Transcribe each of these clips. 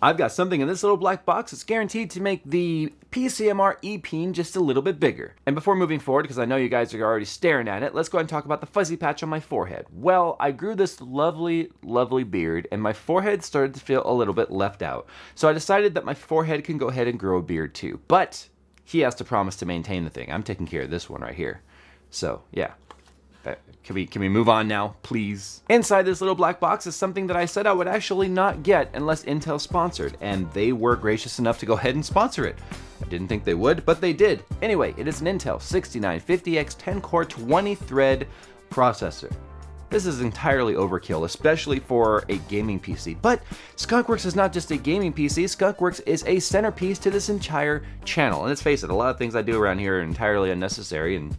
I've got something in this little black box that's guaranteed to make the PCMR E-Peen just a little bit bigger. And before moving forward, because I know you guys are already staring at it, let's go ahead and talk about the fuzzy patch on my forehead. Well, I grew this lovely, lovely beard, and my forehead started to feel a little bit left out. So I decided that my forehead can go ahead and grow a beard too. But he has to promise to maintain the thing. I'm taking care of this one right here. So, yeah, Uh, can we can we move on now, please? Inside this little black box is something that I said I would actually not get unless Intel sponsored, and they were gracious enough to go ahead and sponsor it. I didn't think they would, but they did. Anyway, it is an Intel 6950X 10-core 20-thread processor. This is entirely overkill, especially for a gaming PC. But Skunkworks is not just a gaming PC, Skunkworks is a centerpiece to this entire channel. And let's face it, a lot of things I do around here are entirely unnecessary and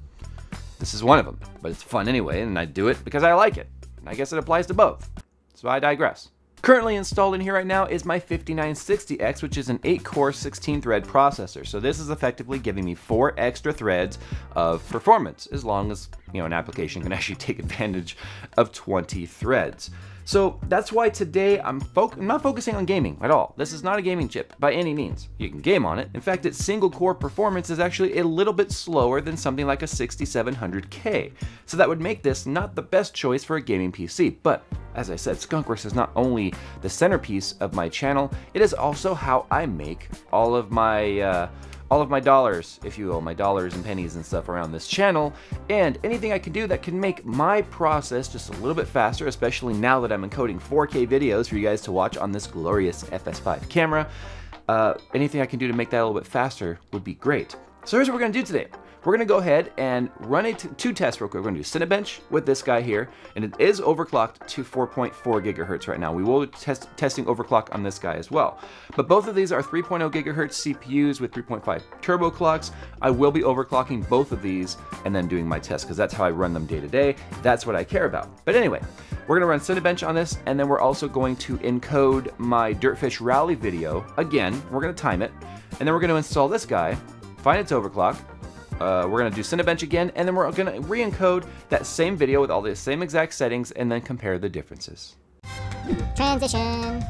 this is one of them, but it's fun anyway, and I do it because I like it. And I guess it applies to both. So I digress. Currently installed in here right now is my 5960X, which is an 8-core 16-thread processor. So this is effectively giving me 4 extra threads of performance, as long as you know an application can actually take advantage of 20 threads. So that's why today I'm, I'm, not focusing on gaming at all. This is not a gaming chip by any means. You can game on it. In fact, its single core performance is actually a little bit slower than something like a 6700K. So that would make this not the best choice for a gaming PC. But as I said, Skunkworks is not only the centerpiece of my channel, it is also how I make all of my uh, all of my dollars, if you will, my dollars and pennies and stuff around this channel, and anything I can do that can make my process just a little bit faster, especially now that I'm encoding 4K videos for you guys to watch on this glorious FS5 camera. Uh, anything I can do to make that a little bit faster would be great. So here's what we're gonna do today. We're gonna go ahead and run a two tests real quick. We're gonna do Cinebench with this guy here, and it is overclocked to 4.4 gigahertz right now. We will be test testing overclock on this guy as well. But both of these are 3.0 gigahertz CPUs with 3.5 turbo clocks. I will be overclocking both of these and then doing my test because that's how I run them day to day. That's what I care about. But anyway, we're gonna run Cinebench on this, and then we're also going to encode my Dirtfish Rally video. Again, we're gonna time it, and then we're gonna install this guy, find its overclock, uh, we're to do Cinebench again, and then we're to re-encode that same video with all the same exact settings and then compare the differences. Transition.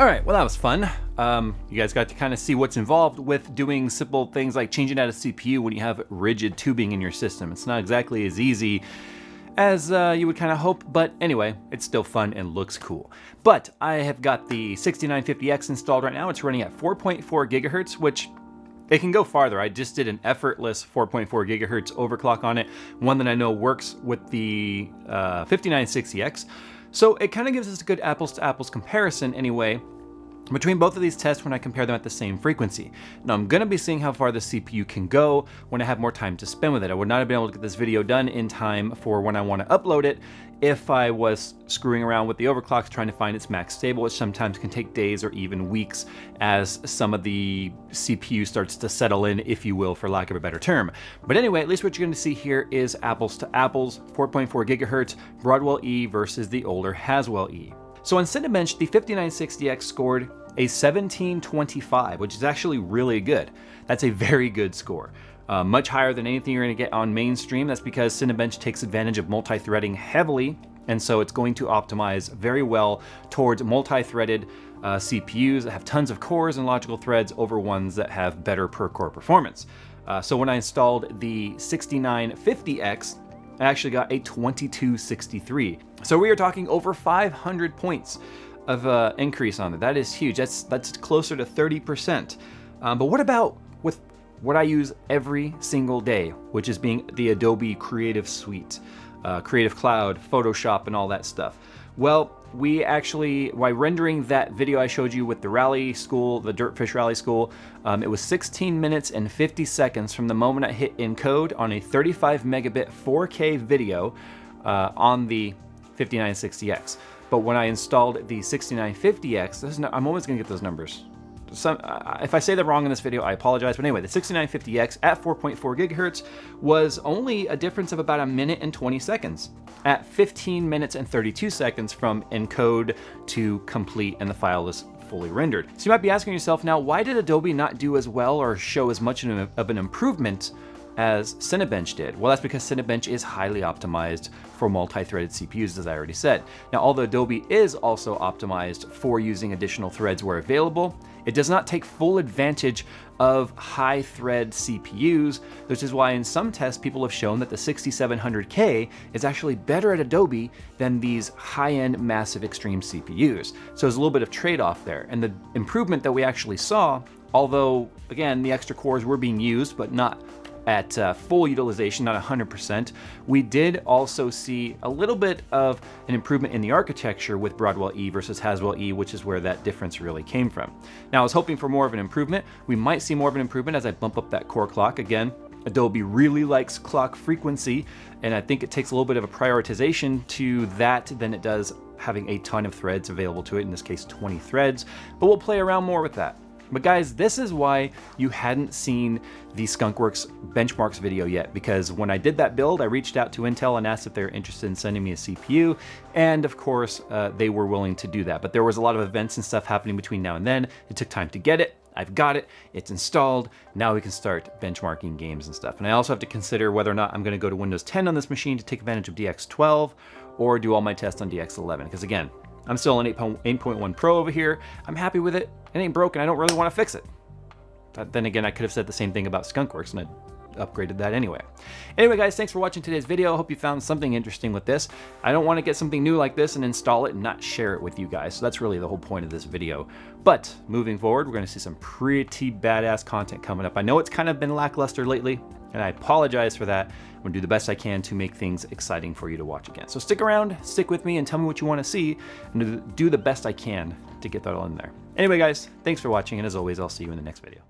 All right, well that was fun. Um, you guys got to kind of see what's involved with doing simple things like changing out a CPU when you have rigid tubing in your system. It's not exactly as easy as uh, you would kind of hope, but anyway, it's still fun and looks cool. But I have got the 6950X installed right now. It's running at 4.4 gigahertz, which it can go farther. I just did an effortless 4.4 gigahertz overclock on it, one that I know works with the uh, 5960X. So it kind of gives us a good apples to apples comparison anyway between both of these tests when I compare them at the same frequency. Now I'm to be seeing how far the CPU can go when I have more time to spend with it. I would not have been able to get this video done in time for when I want to upload it if I was screwing around with the overclocks trying to find its max stable, which sometimes can take days or even weeks as some of the CPU starts to settle in, if you will, for lack of a better term. But anyway, at least what you're to see here is apples to apples, 4.4 gigahertz, Broadwell E versus the older Haswell E. So on Cinebench, the 5960X scored a 1725, which is actually really good. That's a very good score. Uh, much higher than anything you're going to get on mainstream. That's because Cinebench takes advantage of multi-threading heavily, and so it's going to optimize very well towards multi-threaded uh, CPUs that have tons of cores and logical threads over ones that have better per core performance. Uh, so when I installed the 6950X, I actually got a 2263. So we are talking over 500 points of uh, increase on it. That is huge. That's that's closer to 30%. Um, but what about with what I use every single day, which is being the Adobe Creative Suite, uh, Creative Cloud, Photoshop, and all that stuff? Well, we actually, by rendering that video I showed you with the rally school, the Dirtfish Rally School, um, it was 16 minutes and 50 seconds from the moment I hit encode on a 35 megabit 4K video uh, on the 5960X. But when I installed the 6950X, no, I'm always gonna get those numbers. Some, uh, if I say that wrong in this video, I apologize. But anyway, the 6950X at 4.4 gigahertz was only a difference of about a minute and 20 seconds at 15 minutes and 32 seconds from encode to complete and the file is fully rendered. So you might be asking yourself now, why did Adobe not do as well or show as much of an improvement as Cinebench did? Well, that's because Cinebench is highly optimized for multi-threaded CPUs, as I already said. Now, although Adobe is also optimized for using additional threads where available, it does not take full advantage of high thread CPUs, which is why in some tests people have shown that the 6700K is actually better at Adobe than these high-end massive extreme CPUs. So there's a little bit of trade-off there. And the improvement that we actually saw, although again, the extra cores were being used, but not at uh, full utilization, not 100%. We did also see a little bit of an improvement in the architecture with Broadwell E versus Haswell E, which is where that difference really came from. Now, I was hoping for more of an improvement. We might see more of an improvement as I bump up that core clock. Again, Adobe really likes clock frequency, and I think it takes a little bit of a prioritization to that than it does having a ton of threads available to it, in this case 20 threads, but we'll play around more with that. But guys, this is why you hadn't seen the Skunkworks benchmarks video yet, because when I did that build, I reached out to Intel and asked if they're interested in sending me a CPU, and of course, uh, they were willing to do that. But there was a lot of events and stuff happening between now and then. It took time to get it. I've got it, it's installed, now we can start benchmarking games and stuff. And I also have to consider whether or not I'm gonna go to Windows 10 on this machine to take advantage of DX12 or do all my tests on DX11. Because again, I'm still on 8.1 Pro over here. I'm happy with it. It ain't broken. I don't really want to fix it. But then again, I could have said the same thing about Skunkworks and I upgraded that anyway. Anyway, guys, thanks for watching today's video. I hope you found something interesting with this. I don't want to get something new like this and install it and not share it with you guys. So that's really the whole point of this video. But moving forward, we're going to see some pretty badass content coming up. I know it's kind of been lackluster lately, and I apologize for that. I'm gonna do the best I can to make things exciting for you to watch again. So stick around, stick with me, and tell me what you wanna see, and do the best I can to get that all in there. Anyway, guys, thanks for watching, and as always, I'll see you in the next video.